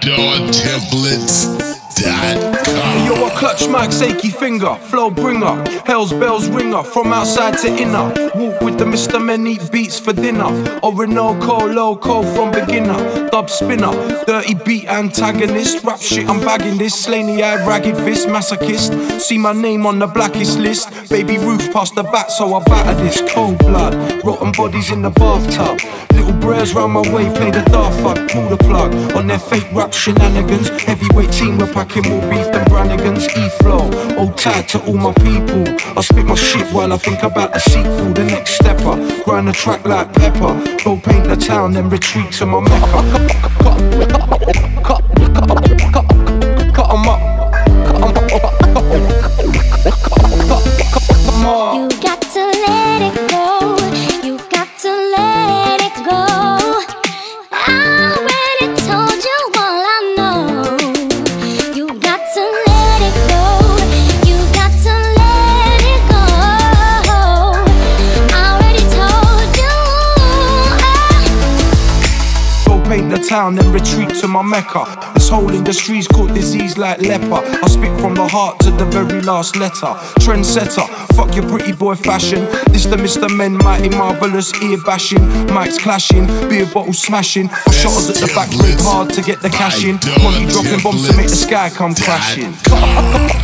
DonTemplates.com. Yo, I clutch Mike's achy finger, flow bringer, hell's bells ringer, from outside to inner. Walk with the Mr. Men eat beats for dinner. Orinoco, loco from beginner, dub spinner, dirty beat antagonist. Rap shit, I'm bagging this. Slaney eyed, ragged fist, masochist. See my name on the blackest list. Baby Ruth passed the bat, so I batter this. Cold blood, rotten bodies in the bathtub. Little bros round my way, play the daft fuck, pull the plug on their fake rap shenanigans. Heavyweight team, we're packing more beef than Brannigan's. E flow, old tight to all my people. I spit my shit while I think about a sequel, the next stepper. Grind the track like pepper. Go paint the town, then retreat to my mecca. Paint the town, then retreat to my mecca. This whole industry's caught disease like leper. I speak from the heart to the very last letter. Trendsetter, fuck your pretty boy fashion. This the Mr. Men, mighty marvelous, ear bashing. Mics clashing, beer bottle smashing. Shotters at the back, break hard to get the cash in. Money dropping bombs to make the sky come crashing.